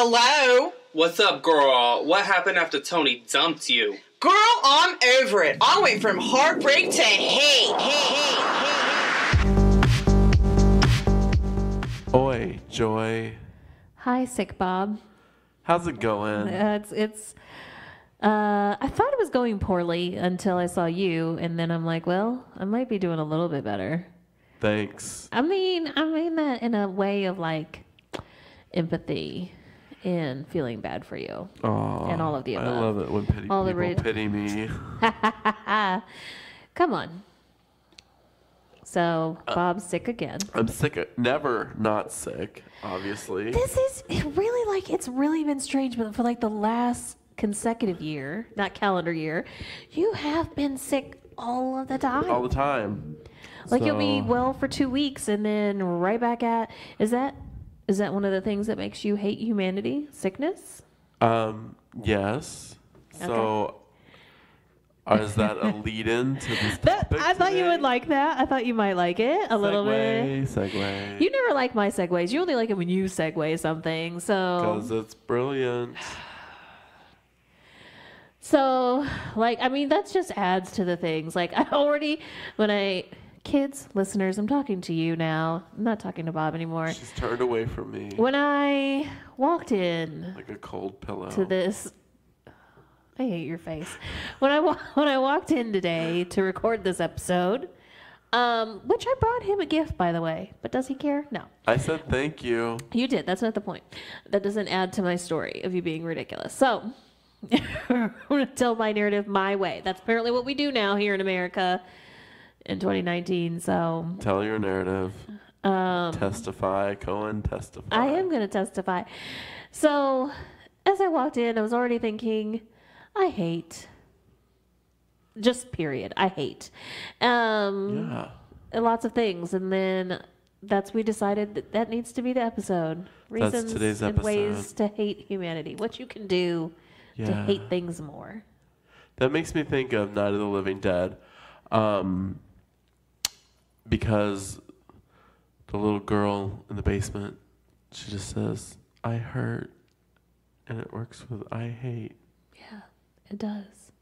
Hello? What's up, girl? What happened after Tony dumped you? Girl, I'm over it. I went from heartbreak to hate. hate, hate, hate. Oi, Joy. Hi, sick Bob. How's it going? Uh, it's it's. Uh, I thought it was going poorly until I saw you, and then I'm like, well, I might be doing a little bit better. Thanks. I mean, I mean that in a way of like empathy and feeling bad for you. Aw, And all of the I love it when pity, All the people ra- pity me. Come on. So Uh, Bob's sick again. I'm sick. Never not sick, obviously. This is it really like it's really been strange, but for like the last consecutive year, not calendar year, you have been sick all of the time. All the time. like you'll be well for two weeks and then right back at is that is that one of the things that makes you hate humanity? Sickness? Um, yes. So, uh, is that a lead in to this That I thought you would like that. I thought you might like it a little bit. Segue. You never like my segues. You only like it when you segue something. So Because it's brilliant. So, like, I mean, that just adds to the things. Like, I already, when I, kids, listeners, I'm talking to you now. I'm not talking to Bob anymore. She's turned away from me When I walked in like a cold pillow. to this, I hate your face. When I when I walked in today to record this episode, um, which I brought him a gift, by the way, but does he care? No. I said thank you. You did. That's not the point. That doesn't add to my story of you being ridiculous. So, I'm going to tell my narrative my way. That's apparently what we do now here in America in 2019. So, Tell your narrative. um, testify, Cohen, testify. I am going to testify. So, as I walked in, I was already thinking, I hate. Just period. I hate. Um, Yeah. lots of things and then that's we decided that that needs to be the episode That's reasons today's and ways to hate humanity what you can do to hate things more That makes me think of Night of the Living Dead. Um, because the little girl in the basement, she just says, I hurt. And it works with I hate. yeah it does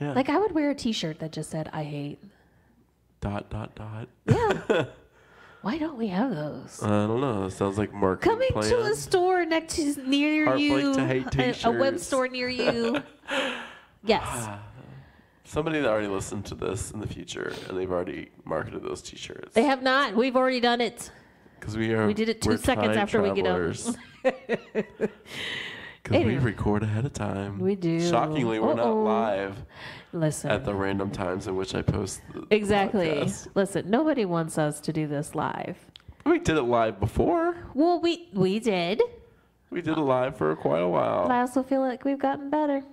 Yeah. like i would wear a t-shirt that just said i hate dot, dot, dot. yeah why don't we have those I don't know. It sounds like marketing coming plan. to a store next to near Heartbreak you to hate a- a web store near you yes ah. Somebody that already listened to this in the future, and they've already marketed those T-shirts. they have not we've already done it Because we are. We did it two seconds after we get up. Because we record ahead of time. We do. Shockingly, we're not Uh-oh. live listen at the random times in which I post. The Exactly. podcast. Listen, nobody wants us to do this live. We did it live before. Well, we we did. We did it live for quite a while. But I also feel like we've gotten better.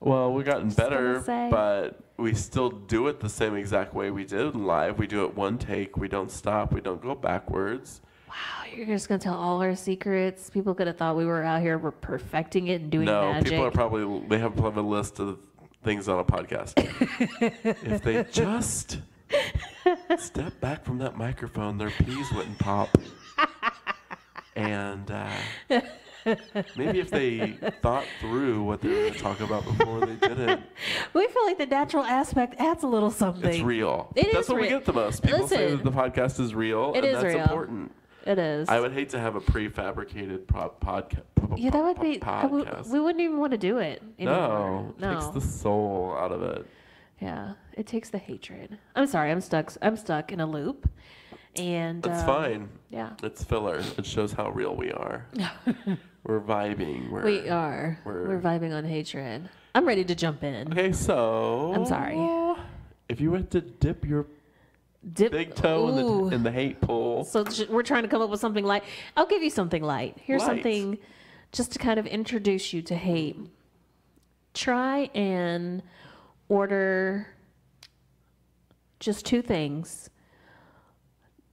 Well, we've gotten better, but we still do it the same exact way we did live. We do it one take. We don't stop. We don't go backwards. Wow, you're just gonna tell all our secrets. People could have thought we were out here, we're perfecting it and doing no, magic. No, people are probably they have a list of things on a podcast. if they just step back from that microphone, their peas wouldn't pop. And uh, maybe if they thought through what they were going to talk about before they did it, we feel like the natural aspect adds a little something. it's real. It that's is what we get the most. People say that the podcast is real, It and is that's real. important. It is. I would hate to have a prefabricated pro- podca- yeah, that would be. I would- podcast. we wouldn't even want to do it anymore. no, no. takes the soul out of it. yeah, it takes the hatred. I'm sorry. I'm stuck. I'm stuck in a loop. And That's um, fine. Yeah. It's filler. It shows how real we are. we're vibing. We're, We are. we're- We're vibing on hatred. I'm ready to jump in. Okay, so I'm sorry. If you went to dip your Dip. big toe in the, in the hate pool, So we're trying to come up with something light. I'll give you something light. Here's Light. something just to kind of introduce you to hate. Try and order just two things,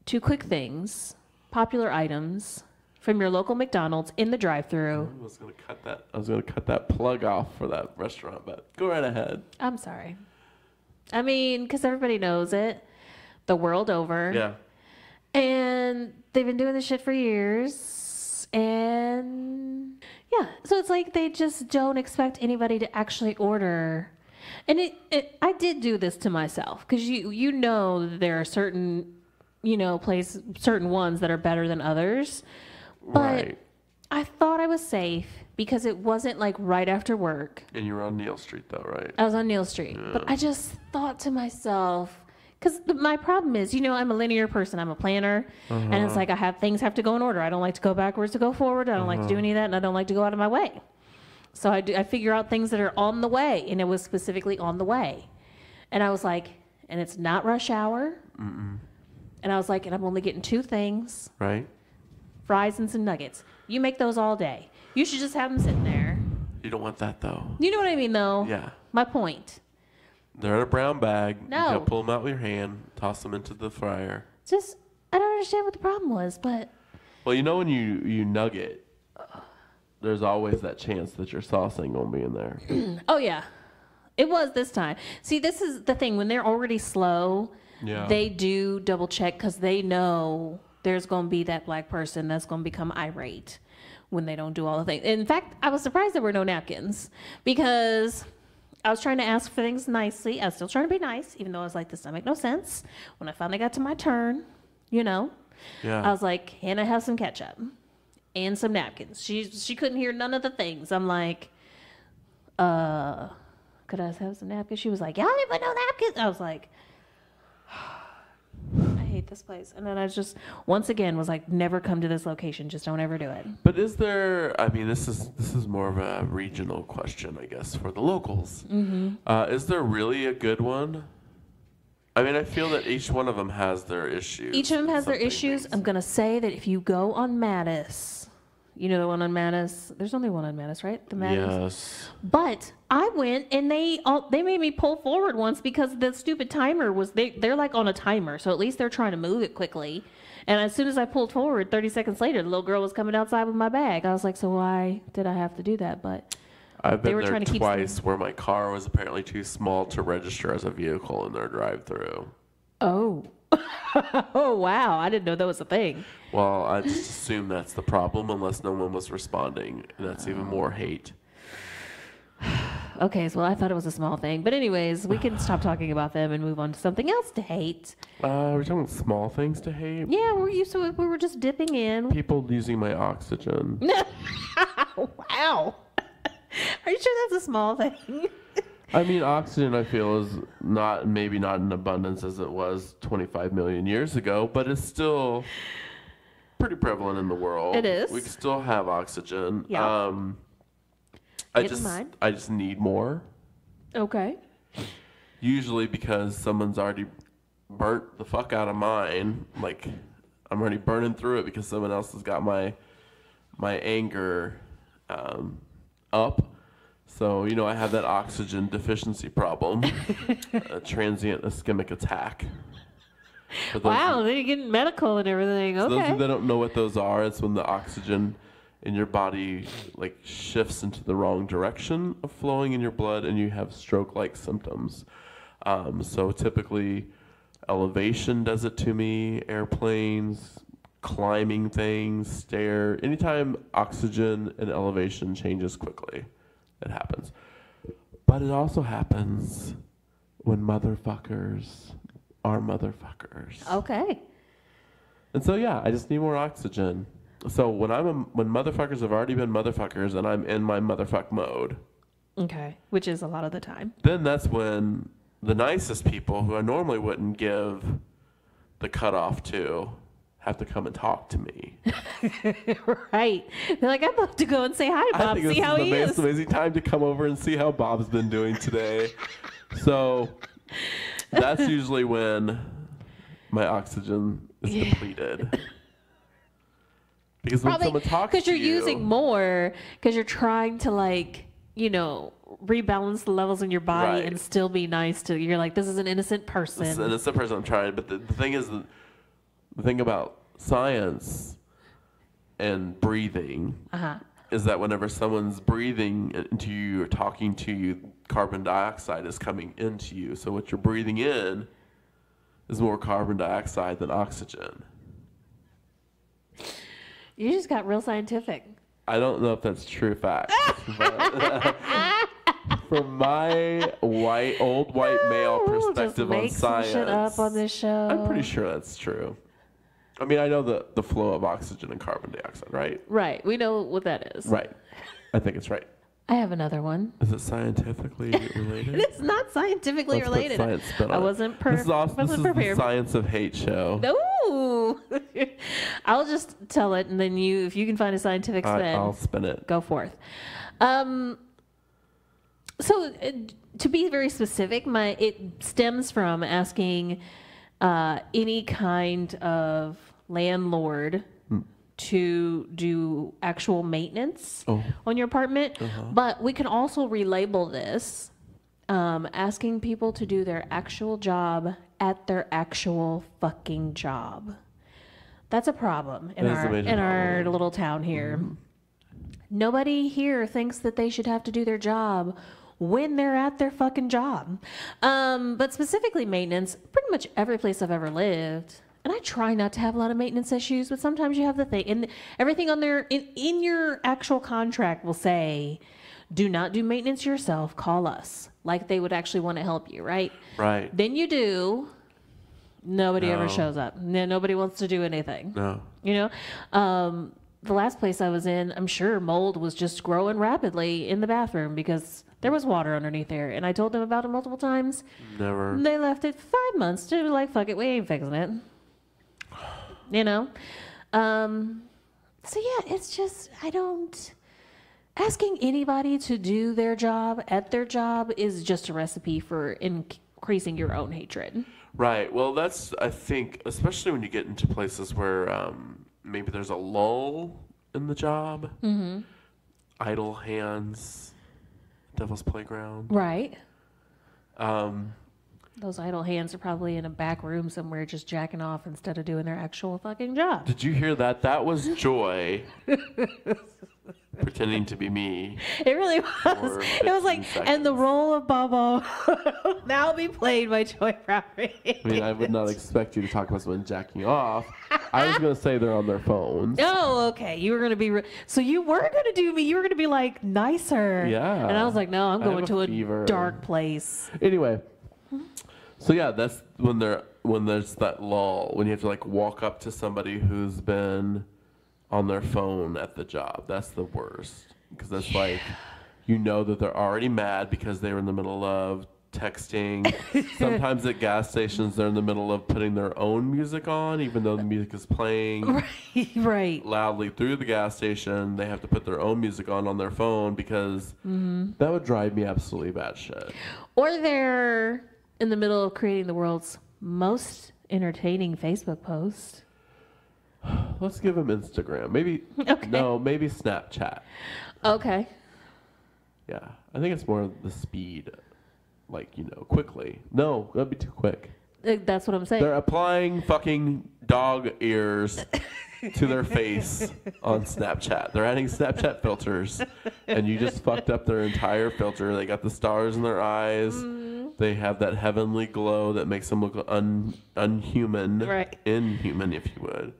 two quick things, popular items from your local McDonald's in the drive-through. I was gonna cut that. I was gonna cut that plug off for that restaurant, but go right ahead. I'm sorry. I mean, because everybody knows it, the world over. Yeah. And they've been doing this shit for years. and yeah, so it's like they just don't expect anybody to actually order. And it, it I did do this to myself because you you know there are certain you know place certain ones that are better than others, but right. I thought I was safe because it wasn't like right after work. And you were on Neil Street though, right? I was on Neil Street, but I just thought to myself, because my problem is, you know, I'm a linear person. I'm a planner, and it's uh-huh. like I have things have to go in order. I don't like to go backwards to go forward. I don't like to do uh-huh. any of that, and I don't like to go out of my way. So I do, I figure out things that are on the way, and it was specifically on the way, and I was like, and it's not rush hour, and I was like, and I'm only getting two things: Right? Fries and some nuggets. You make those all day. You should just have them sitting there. You don't want that though. You know what I mean, though. Yeah. My point. They're in a brown bag. You No. gotta pull them out with your hand, toss them into the fryer. Just I don't understand what the problem was, but Well, you know when you you nugget, there's always that chance that your sauce ain't gonna be in there. oh yeah, it was this time. See, this is the thing when they're already slow. Yeah. They do double check because they know there's going to be that black person that's going to become irate when they don't do all the things. In fact, I was surprised there were no napkins because I was trying to ask for things nicely. I was still trying to be nice, even though I was like, this doesn't make no sense. When I finally got to my turn, you know, Yeah. I was like, can I have some ketchup and some napkins? She she couldn't hear none of the things. I'm like, uh, could I have some napkins? She was like, y'all didn't put no napkins. I was like, I hate this place. And then I just once again was like, never come to this location. Just don't ever do it. But is there? I mean, this is this is more of a regional question, I guess, for the locals. Mm-hmm. Uh, is there really a good one? I mean, I feel that each one of them has their issues. Each of them has their issues. things- I'm gonna say that if you go on Mattis, you know the one on Mattis. There's only one on Mattis, right? The Mattis. Yes. But I went and they all they made me pull forward once because the stupid timer was they they're like on a timer, so at least they're trying to move it quickly. And as soon as I pulled forward, 30 seconds later, the little girl was coming outside with my bag. I was like, so why did I have to do that? But I've They were there trying to keep twice where my car was apparently too small to register as a vehicle in their drive-through. oh, oh wow, I didn't know that was a thing. Well, I just assume that's the problem unless no one was responding, and that's even more hate. Okay, so well, I thought it was a small thing, but anyways, we can stop talking about them and move on to something else to hate. Uh, we're talking small things to hate. Yeah, we're used to it. We were just dipping in. People using my oxygen. wow. Are you sure that's a small thing? I mean, oxygen, I feel, is not maybe not in abundance as it was 25 million years ago, but it's still pretty prevalent in the world. It is. We still have oxygen. Yeah. Um, I just, mind. I just need more. Okay. Usually because someone's already burnt the fuck out of mine. Like, I'm already burning through it because someone else has got my my anger um, up. So you know, I have that oxygen deficiency problem, a transient ischemic attack. For those Wow, who- then you're getting medical and everything. for those Okay. who don't know what those are, it's when the oxygen in your body like shifts into the wrong direction of flowing in your blood, and you have stroke-like symptoms. Um, so typically, elevation does it to me. Airplanes, climbing things, stair. Anytime oxygen and elevation changes quickly, it happens. But it also happens when motherfuckers are motherfuckers. Okay. And so yeah, I just need more oxygen. So when I'm a, when motherfuckers have already been motherfuckers and I'm in my motherfuck mode, Okay. Which is a lot of the time. then that's when the nicest people who I normally wouldn't give the cutoff to have to come and talk to me. right. They're like, I'd love to go and say hi to I think this see is how the he most is. amazing time to come over and see how Bob's been doing today. so that's usually when my oxygen is depleted. Because when Probably someone talks because to you're you, using more because you're trying to like, you know, rebalance the levels in your body Right. and still be nice to. You're like, this is an innocent person. This- and it's the person I'm trying. But the, the thing is, the, the thing about science and breathing uh-huh. is that whenever someone's breathing into you or talking to you, carbon dioxide is coming into you. So what you're breathing in is more carbon dioxide than oxygen. You just got real scientific. I don't know if that's true fact. from my white, old white male perspective on science, up on this show. I'm pretty sure that's true. I mean, I know the the flow of oxygen and carbon dioxide, right? Right. We know what that is. Right. I think it's right. I have another one. Is it scientifically related? It's not scientifically Let's put related. science spin I on it. wasn't per- This is, also, this wasn't is the prepared. science of hate show. No. I'll just tell it, and then you, if you can find a scientific I, spin, I'll spin it. go forth. Um, so uh, to be very specific, my it stems from asking uh, any kind of landlord to do actual maintenance Oh. on your apartment. But we can also relabel this um, asking people to do their actual job at their actual fucking job. That's a problem in That is our in our little town here. Nobody here thinks that they should have to do their job when they're at their fucking job. Um, but specifically maintenance, pretty much every place I've ever lived. And I try not to have a lot of maintenance issues, but sometimes you have the thing. And everything on there in, in your actual contract will say, do not do maintenance yourself, call us. Like they would actually want to help you, right? Right. Then you do. Nobody ever shows up. No, nobody wants to do anything. No. You know, um, the last place I was in, I'm sure mold was just growing rapidly in the bathroom because there was water underneath there. And I told them about it multiple times. Never. They left it five months to like, fuck it, we ain't fixing it. You know? Um, so yeah, it's just, I don't. Asking anybody to do their job at their job is just a recipe for increasing your own hatred. Right. Well, that's I think, especially when you get into places where um, maybe there's a lull in the job, mm-hmm. idle hands, devil's playground. Right. Um, Those idle hands are probably in a back room somewhere just jacking off instead of doing their actual fucking job. did you hear that? That was Joy pretending to be me. It really was. It was like, 15 and the role of Bobo now be played by Joy Property. I mean, I would not expect you to talk about someone jacking off. I was going to say they're on their phones. Oh, okay. You were gonna be re- so you were gonna do me. You were gonna be like nicer. Yeah. And I was like, no, I'm going to a dark place. Anyway, hmm? So yeah, that's when they're when there's that lull when you have to like walk up to somebody who's been on their phone at the job. That's the worst because that's like you know that they're already mad because they were in the middle of texting. Sometimes at gas stations they're in the middle of putting their own music on, even though the music is playing Right. right. loudly through the gas station. They have to put their own music on on their phone because Mm-hmm. that would drive me absolutely batshit. Or they're in the middle of creating the world's most entertaining Facebook post. Let's give him Instagram. Maybe Okay. no, maybe Snapchat. Okay. Yeah, I think it's more the speed, like you know, quickly. No, that'd be too quick. Uh, That's what I'm saying. They're applying fucking dog ears to their face on Snapchat. They're adding Snapchat filters, and you just fucked up their entire filter. They got the stars in their eyes. Mm-hmm. They have that heavenly glow that makes them look un, unhuman, Right. inhuman, if you would.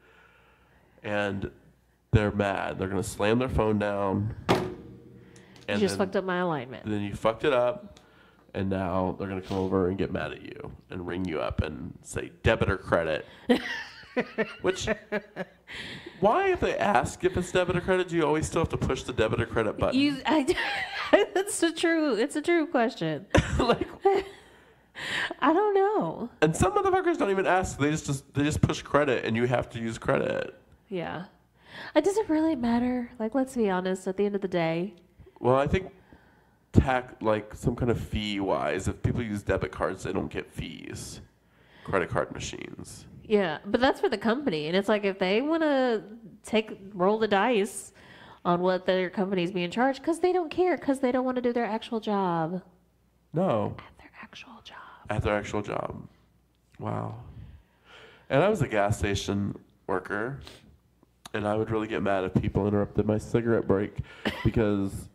And they're mad. They're gonna slam their phone down. you just then, fucked up my alignment. then you fucked it up, and now they're gonna come over and get mad at you and ring you up and say debit or credit. Which, why if they ask if it's debit or credit, do you always still have to push the debit or credit button? You, I, that's a true. It's a true question. like, I don't know. and some motherfuckers don't even ask; they just, just they just push credit, and you have to use credit. Yeah. it does it really matter? Like, let's be honest. At the end of the day, Well, I think tax like some kind of fee wise, if people use debit cards, they don't get fees. Credit card machines. Yeah. But that's for the company, and it's like if they want to take roll the dice on what their company's being charged, because they don't care, because they don't want to do their actual job. No, At Their actual job. at their actual job. Wow. And I was a gas station worker, and I would really get mad if people interrupted my cigarette break because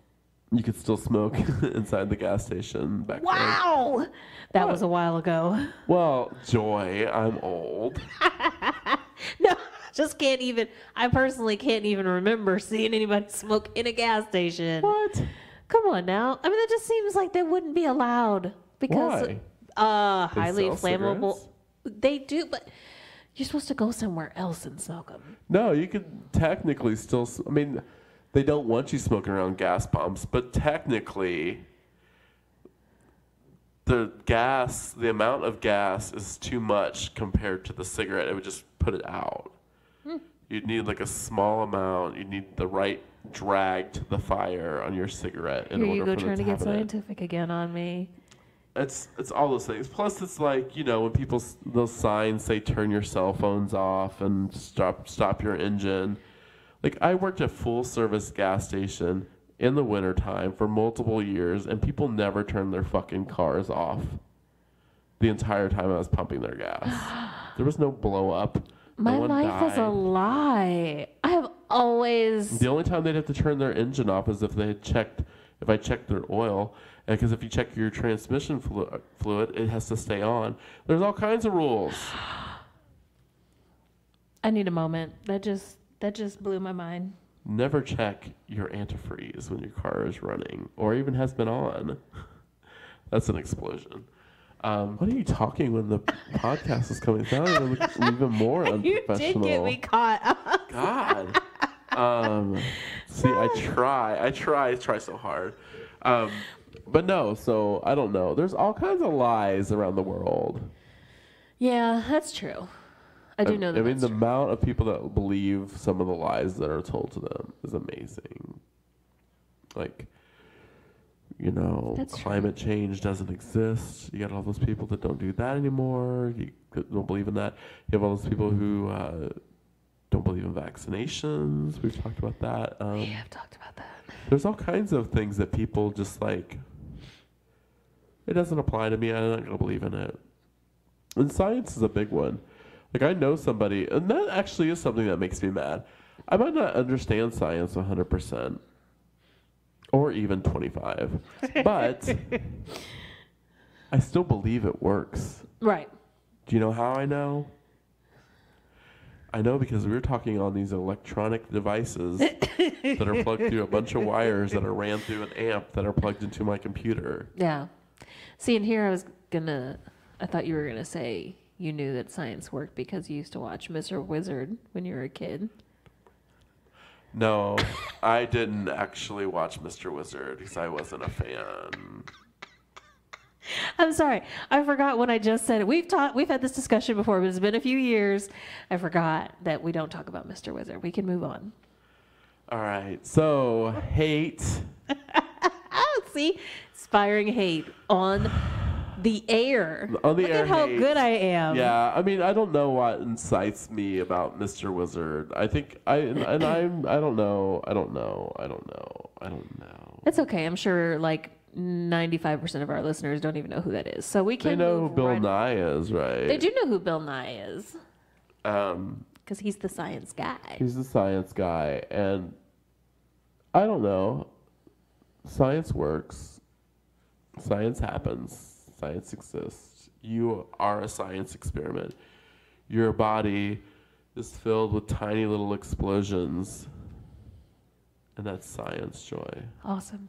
you could still smoke inside the gas station back then. Wow. That was a while ago. Well, Joy, I'm old. No, just can't even. I personally can't even remember seeing anybody smoke in a gas station. What? Come on now. I mean, that just seems like they wouldn't be allowed because Why? uh They highly flammable. cigarettes? They do, but you're supposed to go somewhere else and smoke them. No, you could technically still. I mean, they don't want you smoking around gas pumps, but technically, the gas, the amount of gas is too much compared to the cigarette. It would just put it out. Hmm. You'd need like a small amount. You need the right drag to the fire on your cigarette in Here order you go for trying to get have it. scientific again on me. It's it's all those things. Plus, it's like you know when people those signs say turn your cell phones off and stop stop your engine. Like I worked at full service gas station in the wintertime for multiple years, and people never turned their fucking cars off. The entire time I was pumping their gas, there was no blow up. My no life is a lie. I have always. The only time they'd have to turn their engine off is if they had checked, if I checked their oil, because if you check your transmission flu- fluid, it has to stay on. There's all kinds of rules. I need a moment. That just that just blew my mind. Never check your antifreeze when your car is running or even has been on. That's an explosion. Um, what are you talking when the podcast is coming? It's not even, even more You unprofessional. did get me caught. God. Um, see, I try. I try. I try so hard. Um, but no, so I don't know. There's all kinds of lies around the world. yeah, that's true. I do know I that. mean, that's the true. amount of people that believe some of the lies that are told to them is amazing. Like, you know, That's true. climate change doesn't exist. You got all those people that don't do that anymore. You don't believe in that. You have all those people who uh, don't believe in vaccinations. We've talked about that. Um, yeah, I've talked about that. there's all kinds of things that people just like it doesn't apply to me i'm not going to believe in it and science is a big one like i know somebody and that actually is something that makes me mad i might not understand science 100% or even 25 but i still believe it works Right. do you know how i know I know because we were talking on these electronic devices that are plugged through a bunch of wires that are ran through an amp that are plugged into my computer. Yeah. See, and here I was gonna. I thought you were gonna say you knew that science worked because you used to watch Mr. Wizard when you were a kid. No, I didn't actually watch Mr. Wizard because I wasn't a fan. I'm sorry. I forgot what I just said. We've taught. We've had this discussion before, but it's been a few years. I forgot that we don't talk about Mr. Wizard. We can move on. All right, so hate. See, inspiring hate on the air. On the Look air at how hate. good I am. Yeah, I mean, I don't know what incites me about Mr. Wizard. I think I and, and I'm I don't know. I don't know. I don't know. I don't know. It's okay. I'm sure like 95% of our listeners don't even know who that is. So we can They know who Bill right- Nye is, right? They do know who Bill Nye is Um, because he's the science guy. He's the science guy, and I don't know. Science works. Science happens. Science exists. You are a science experiment. Your body is filled with tiny little explosions, and that's science joy. Awesome.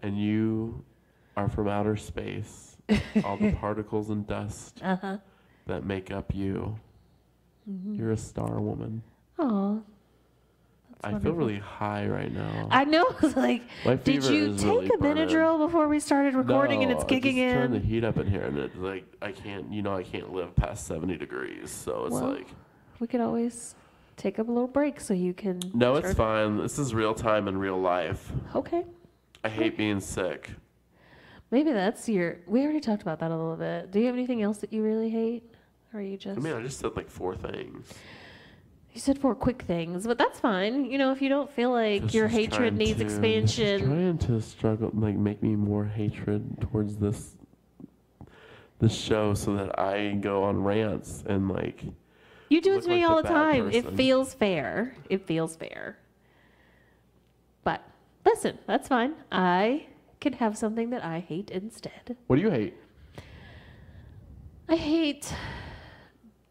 And you are from outer space. all the particles and dust Uh huh. that make up you. You're a star woman. Oh, I feel really high right now. I know. like, My did fever you is take really a burning. Benadryl before we started recording and No, it's I kicking just Turn the heat up in here, and it's like I can't. You know, I can't live past seventy degrees. So it's Well, like, We could always take a little break so you can. no, it's fine. This is real time in real life. Okay. I hate being sick. Maybe that's your. We already talked about that a little bit. Do you have anything else that you really hate? Or are you just. I mean, I just said like four things. You said four quick things, but that's fine. You know, if you don't feel like Just- your hatred trying needs to- just expansion, Trying to struggle, like make me more hatred towards this this show, so that I go on rants and like. you do it look to me like all the the bad time. It person. feels fair. It feels fair. But listen, that's fine. I can have something that I hate instead. What do you hate? I hate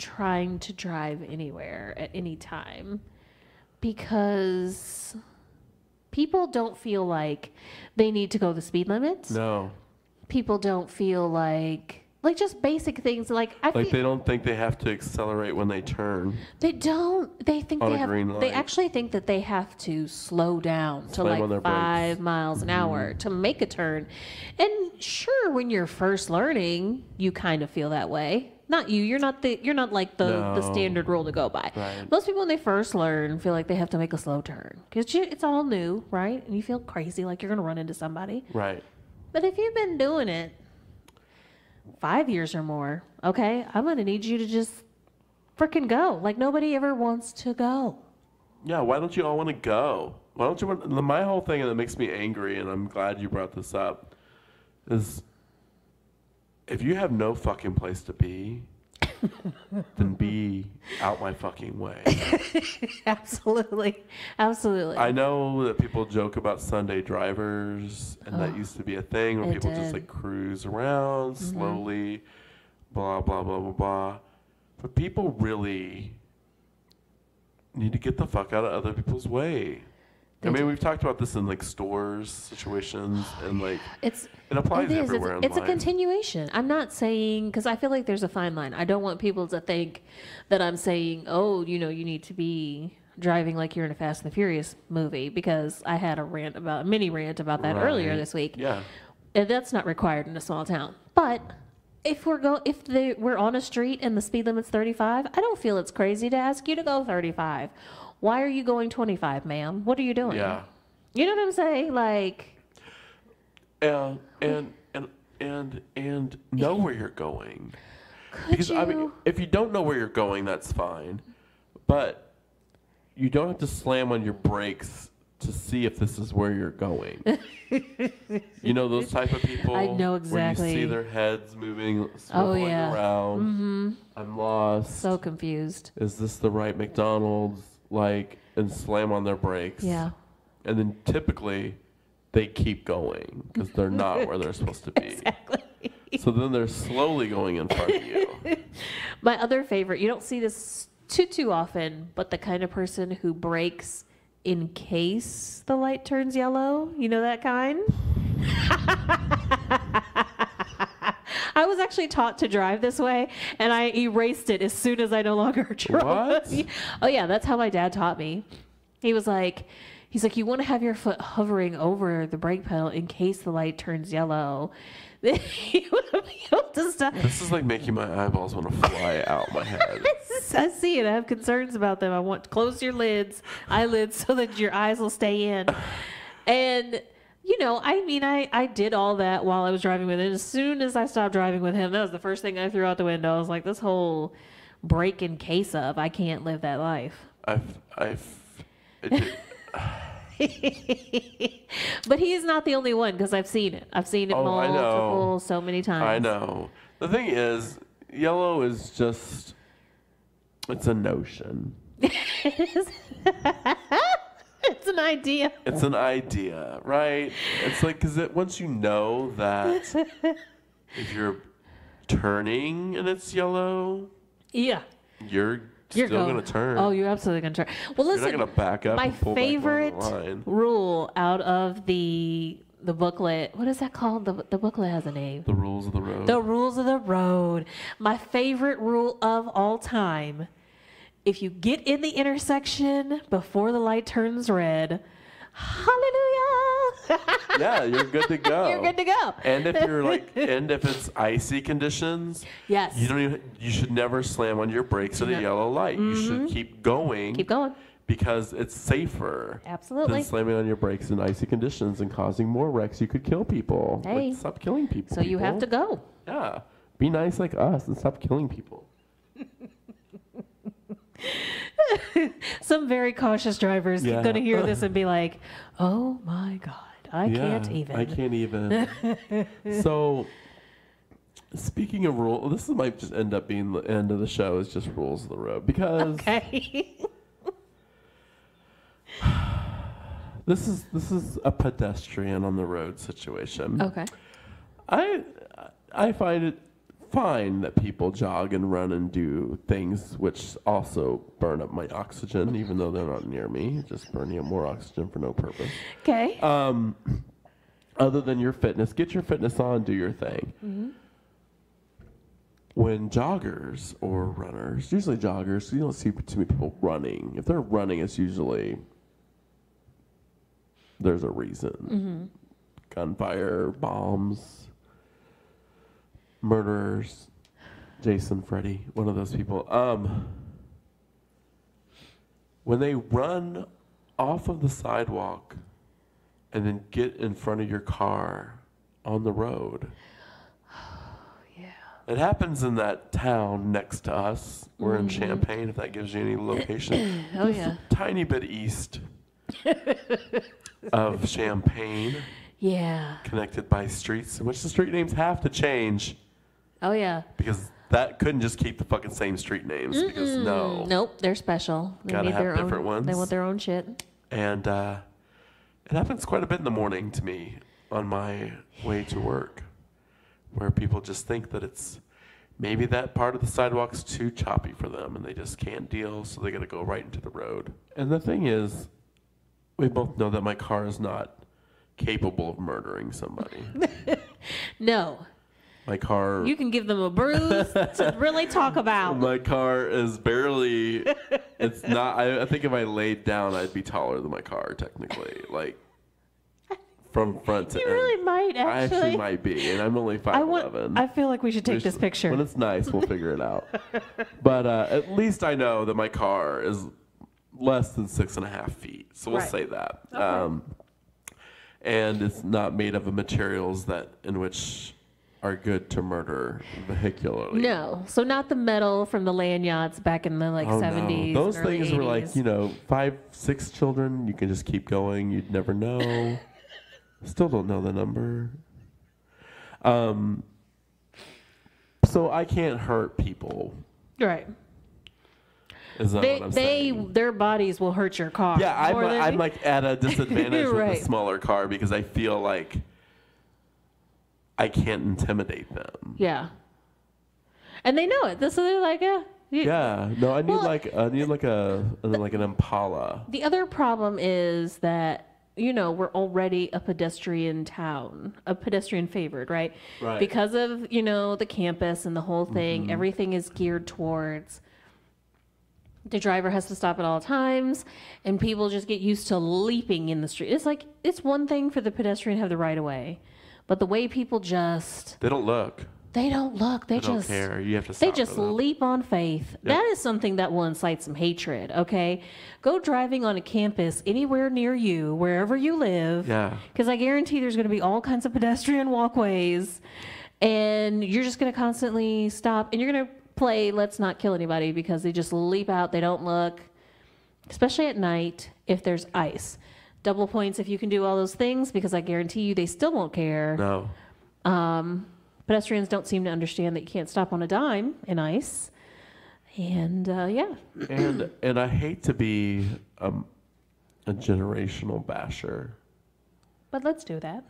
trying to drive anywhere at any time because people don't feel like they need to go the speed limit. No. People don't feel like like just basic things like I Like they don't think they have to accelerate when they turn. They don't. They think they have. They actually think that they have to slow down to Slam on their like brakes. Mm-hmm. five miles an hour to make a turn. And sure, when you're first learning, you kind of feel that way. Not you. You're not the. You're not like the the standard rule to go by. Right. Most people when they first learn feel like they have to make a slow turn because it's all new, right? And you feel crazy, like you're gonna run into somebody. Right. But if you've been doing it five years or more, okay, I'm gonna need you to just freaking go. Like nobody ever wants to go. Yeah, why don't you all want to go? Why don't you want my whole thing that makes me angry and I'm glad you brought this up is if you have no fucking place to be, then be out my fucking way. Absolutely, absolutely. I know that people joke about Sunday drivers, and that used to be a thing where people just like cruise around mm-hmm. slowly, blah, blah, blah, blah, blah. But people really need to get the fuck out of other people's way. I mean, we've talked about this in like stores situations, and like it's it applies it is. everywhere It's, it's a continuation. I'm not saying because I feel like there's a fine line. I don't want people to think that I'm saying, oh, you know, you need to be driving like you're in a Fast and the Furious movie because I had a rant about a mini rant about that earlier this week. Yeah. And that's not required in a small town. But if we're go if the, we're on a street and the speed limit's 35, I don't feel it's crazy to ask you to go 35. Why are you going 25, ma'am? What are you doing? Yeah. You know what I'm saying? Like, And and and and and know where you're going. could Because you? I mean, if you don't know where you're going, that's fine. But you don't have to slam on your brakes to see if this is where you're going. you know those type of people. I know Where you exactly. see their heads moving, Oh, yeah. around. Mm-hmm. I'm lost. so confused. is this the right McDonald's? Like, and slam on their brakes. Yeah. And then typically, they keep going because they're not where they're supposed to be. Exactly. So then they're slowly going in front of you. My other favorite, you don't see this too too often, but the kind of person who brakes in case the light turns yellow. You know that kind? I was actually taught to drive this way, and I erased it as soon as I no longer drove. What? oh yeah, that's how my dad taught me. He was like, he's like, you want to have your foot hovering over the brake pedal in case the light turns yellow. Then you would be able to stop. This is like making my eyeballs want to fly out my head. I see it. I have concerns about them. I want to close your lids, eyelids, so that your eyes will stay in. And you know, I mean, I I did all that while I was driving with him. As soon as I stopped driving with him, that was the first thing I threw out the window. I was like, this whole break in case of, I can't live that life. I've, I've, but he is not the only one because I've seen it. I've seen it Oh, multiple, so many times. I know. The thing is, yellow is just, it's a notion. it's an idea. It's an idea, right? It's like, because it, once you know that if you're turning and it's yellow, Yeah. you're, You're still going to turn. Oh, you're absolutely going to turn. Well, you're listen. not going to back up my favorite back the line. rule out of the the booklet. What is that called? The the booklet has a name. The rules of the road. The rules of the road. My favorite rule of all time. If you get in the intersection before the light turns red, hallelujah. yeah, you're good to go. You're good to go. And if you're like, and if it's icy conditions, Yes. you don't even. You should never slam on your brakes at a yellow light. You should keep going. Mm-hmm. Keep going. Because it's safer. Absolutely. Than slamming on your brakes in icy conditions and causing more wrecks. You could kill people. Like, Hey. stop killing people. So you have to go. Yeah. Be nice like us and stop killing people. Some very cautious drivers Yeah. going to hear this and be like, "Oh my god, I yeah, can't even." I can't even. so, speaking of rules, this might just end up being the end of the show. Is just rules of the road because Okay. this is this is a pedestrian on the road situation. okay. I I find it fine that people jog and run and do things which also burn up my oxygen, even though they're not near me, just burning up more oxygen for no purpose. Okay. Um, other than your fitness, get your fitness on, do your thing. When joggers or runners, usually joggers, you don't see too many people running. If they're running, it's usually there's a reason. Gunfire, bombs, murderers, Jason, Freddy, one of those people. Um, when they run off of the sidewalk and then get in front of your car on the road. yeah. It happens in that town next to us. We're in Champaign, if that gives you any location. Oh yeah. Tiny bit east of Champaign, Yeah. connected by streets, in which the street names have to change Oh yeah. because that couldn't just keep the fucking same street names. Because no, Nope, they're special. They Gotta need have their different own, They want their own shit. and uh, it happens quite a bit in the morning to me on my way to work, where people just think that it's maybe that part of the sidewalk's too choppy for them, and they just can't deal, so they got to go right into the road. And the thing is, we both know that my car is not capable of murdering somebody. No, my car. you can give them a bruise to really talk about. my car is barely. It's not. I, I think if I laid down, I'd be taller than my car technically. Like from front to You end. really might actually. I actually. might be, and I'm only five I want. eleven. I feel like we should take this picture. When it's nice, we'll figure it out. But uh, at least I know that my car is less than six and a half feet. So we'll Right. say that. Um, and it's not made of the materials that in which are good to murder vehicularly. No, so not the metal from the land yachts back in the like Oh, no. 70s. Those and early things were like, 80s. you know, five, six children. You can just keep going. You'd never know. Still don't know the number. Um. So I can't hurt people. right. Is that They, what I'm they, saying? their bodies will hurt your car. Yeah, I'm, more than- I'm like at a disadvantage with Right. a smaller car because I feel like I can't intimidate them. Yeah. And they know it. So they're like, yeah. you- Yeah, no, I need Well- like I need like a like an Impala. The other problem is that you know we're already a pedestrian town, a pedestrian favored, right? Right. Because of you know the campus and the whole thing, Mm-hmm. everything is geared towards. The driver has to stop at all times, and people just get used to leaping in the street. It's like it's one thing for the pedestrian to have the right of way, but the way people just They don't look. they don't look, they, They don't just care. You have to. they just leap on faith. That is something that will incite some hatred, okay? Go driving on a campus anywhere near you, wherever you live. Yeah. Because I guarantee there's going to be all kinds of pedestrian walkways. And you're just going to constantly stop and you're going to play Let's Not Kill Anybody because they just leap out. They don't look, especially at night if there's ice. Double points if you can do all those things because I guarantee you they still won't care. No. Pedestrians don't seem to understand that you can't stop on a dime in ice. And uh, yeah, and and I hate to be um, a generational basher, but let's do that.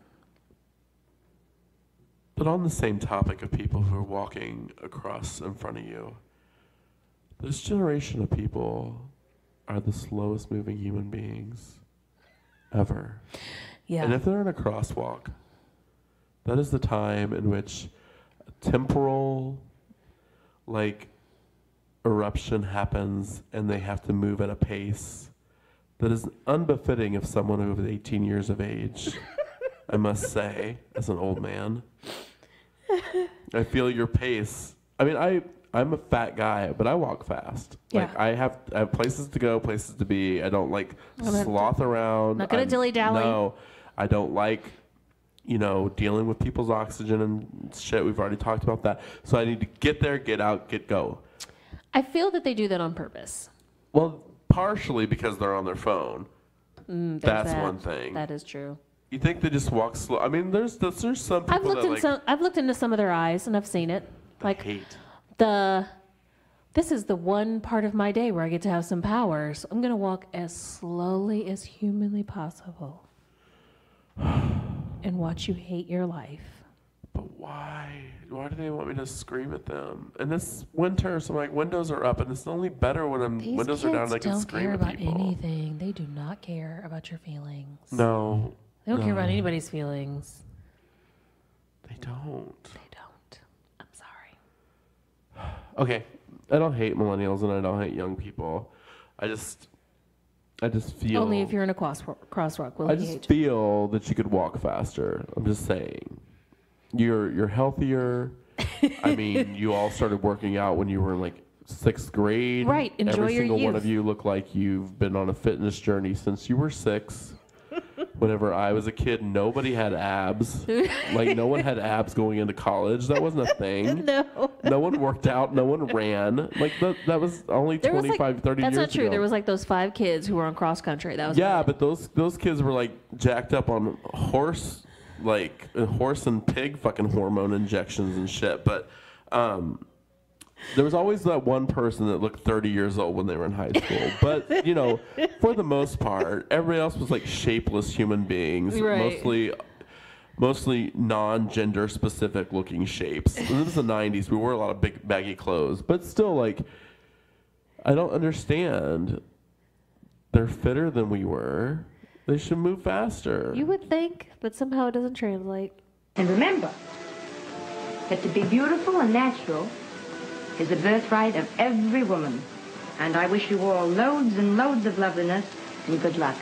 but on the same topic of people who are walking across in front of you, this generation of people are the slowest moving human beings ever. Yeah. And if they're in a crosswalk, that is the time in which a temporal, like, eruption happens and they have to move at a pace that is unbefitting of someone who is 18 years of age, I must say, as an old man. I feel your pace. I mean, I, I'm a fat guy, but I walk fast. Like, Yeah. I have, I have places to go, places to be. I don't like not- sloth around. not gonna dilly-dally. No, I don't like, you know, dealing with people's oxygen and shit. We've already talked about that. So I need to get there, get out, get go. I feel that they do that on purpose. Well, partially because they're on their phone. Mm, That's that. one thing. That is true. You think they just walk slow? I mean, there's there's, there's some people I've looked that in like some. I've looked into some of their eyes, and I've seen it. Like hate. The. This is the one part of my day where I get to have some power. So I'm gonna walk as slowly as humanly possible, and watch you hate your life. But why? Why do they want me to scream at them? And this winter, so like windows are up, and it's only better when I'm, These windows are down. and I can don't scream care at about people. anything. They do not care about your feelings. No, They don't care about anybody's feelings. they don't. They don't. Okay, I don't hate millennials and I don't hate young people. I just, I just feel. Only if you're in a cross crosswalk will I he just hate you. feel that you could walk faster. I'm just saying. You're you're healthier. I mean, you all started working out when you were in like sixth grade. Right, enjoy Every your single one youth. of you look like you've been on a fitness journey since you were six. Whenever I was a kid, nobody had abs. like no one had abs going into college. That wasn't a thing. No. No one worked out. No one ran. Like that. That was only There was 25, like, 30 that's years not true. ago. There was like those five kids who were on cross country. That was Yeah, but those those kids were like jacked up on horse, like horse and pig fucking hormone injections and shit. But um, there was always that one person that looked 30 years old when they were in high school. But you know, for the most part, everybody else was like shapeless human beings, Right. mostly. Mostly non-gender specific looking shapes. This is the '90s. We wore a lot of big baggy clothes, but still, like, I don't understand. They're fitter than we were. They should move faster. you would think, but somehow it doesn't translate. And remember that to be beautiful and natural is the birthright of every woman. And I wish you all loads and loads of loveliness and good luck.